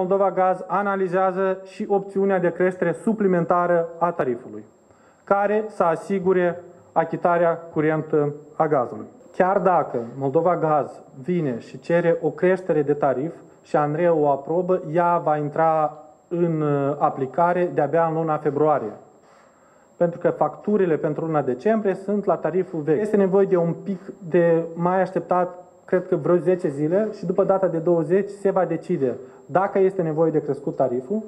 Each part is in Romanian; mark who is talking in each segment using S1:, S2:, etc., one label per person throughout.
S1: Moldova Gaz analizează și opțiunea de creștere suplimentară a tarifului, care să asigure achitarea curentă a gazului. Chiar dacă Moldova Gaz vine și cere o creștere de tarif și Andrei o aprobă, ea va intra în uh, aplicare de-abia în luna februarie. Pentru că facturile pentru luna decembrie sunt la tariful vechi. Este nevoie de un pic de mai așteptat, cred că vreo 10 zile și după data de 20 se va decide dacă este nevoie de crescut tariful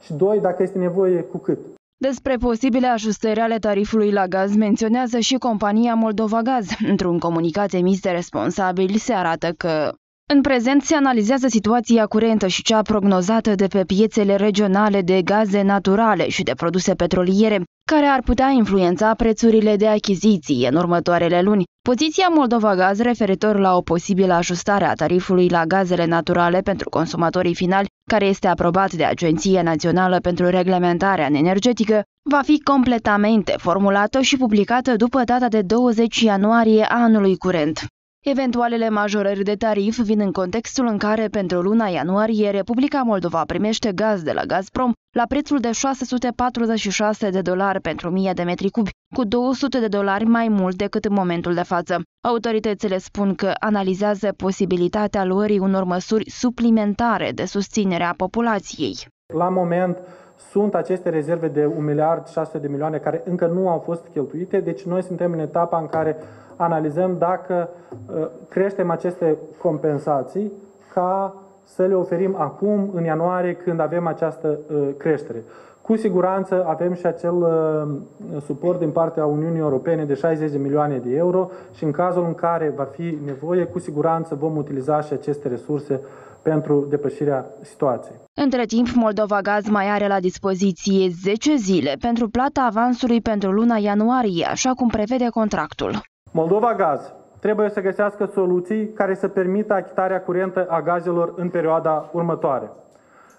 S1: și doi, dacă este nevoie cu cât.
S2: Despre posibile ajustări ale tarifului la gaz menționează și compania Moldova Gaz. Într-un comunicat emis de responsabili se arată că în prezent se analizează situația curentă și cea prognozată de pe piețele regionale de gaze naturale și de produse petroliere, care ar putea influența prețurile de achiziții în următoarele luni. Poziția Moldova Gaz referitor la o posibilă ajustare a tarifului la gazele naturale pentru consumatorii finali, care este aprobat de Agenția Națională pentru Reglementarea Energetică, va fi completamente formulată și publicată după data de 20 ianuarie anului curent. Eventualele majorări de tarif vin în contextul în care, pentru luna ianuarie, Republica Moldova primește gaz de la Gazprom la prețul de 646 de dolari pentru 1000 de metri cubi, cu 200 de dolari mai mult decât în momentul de față. Autoritățile spun că analizează posibilitatea luării unor măsuri suplimentare de susținere a populației.
S1: La moment, sunt aceste rezerve de 1 miliard 600 de milioane care încă nu au fost cheltuite, deci noi suntem în etapa în care analizăm dacă uh, creștem aceste compensații ca să le oferim acum, în ianuarie, când avem această uh, creștere. Cu siguranță avem și acel uh, suport din partea Uniunii Europene de 60 de milioane de euro și în cazul în care va fi nevoie, cu siguranță vom utiliza și aceste resurse pentru depășirea situației.
S2: Între timp, Moldova Gaz mai are la dispoziție 10 zile pentru plata avansului pentru luna ianuarie, așa cum prevede contractul.
S1: Moldova Gaz trebuie să găsească soluții care să permită achitarea curentă a gazelor în perioada următoare.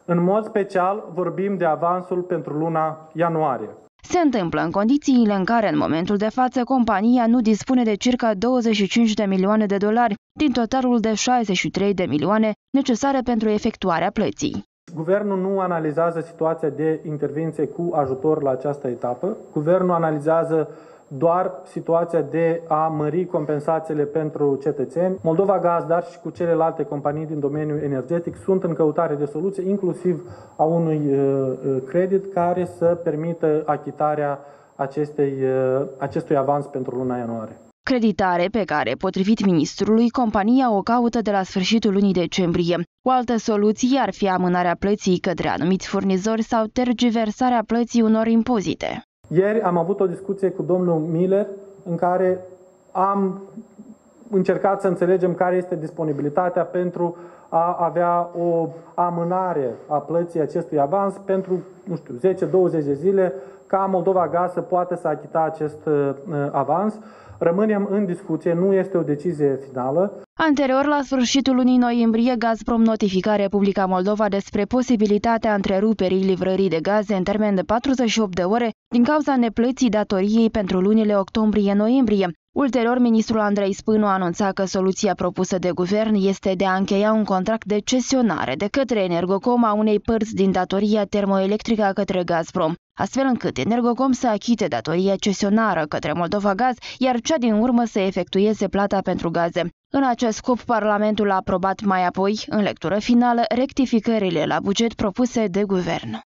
S1: În mod special vorbim de avansul pentru luna ianuarie.
S2: Se întâmplă în condițiile în care, în momentul de față, compania nu dispune de circa 25 de milioane de dolari din totalul de 63 de milioane necesare pentru efectuarea plății.
S1: Guvernul nu analizează situația de intervenție cu ajutor la această etapă. Guvernul analizează doar situația de a mări compensațiile pentru cetățeni. Moldova Gaz, dar și cu celelalte companii din domeniul energetic sunt în căutare de soluție, inclusiv a unui uh, uh, credit care să permită achitarea acestei, uh, acestui avans pentru luna ianuarie.
S2: Creditare pe care, potrivit ministrului, compania o caută de la sfârșitul lunii decembrie. O altă soluție ar fi amânarea plății către anumiți furnizori sau tergiversarea plății unor impozite.
S1: Ieri am avut o discuție cu domnul Miller în care am încercat să înțelegem care este disponibilitatea pentru a avea o amânare a plății acestui avans pentru, nu știu, 10-20 de zile ca Moldova Gaz să poată să achita acest uh, avans. Rămânem în discuție, nu este o decizie finală.
S2: Anterior, la sfârșitul lunii noiembrie, Gazprom notifica Republica Moldova despre posibilitatea întreruperii livrării de gaze în termen de 48 de ore din cauza neplății datoriei pentru lunile octombrie-noiembrie. Ulterior, ministrul Andrei Spânu anunța că soluția propusă de guvern este de a încheia un contract de cesionare de către Energocom a unei părți din datoria termoelectrică către Gazprom, astfel încât Energocom să achite datoria cesionară către Moldova Gaz, iar cea din urmă să efectueze plata pentru gaze. În acest scop, Parlamentul a aprobat mai apoi, în lectură finală, rectificările la buget propuse de guvern.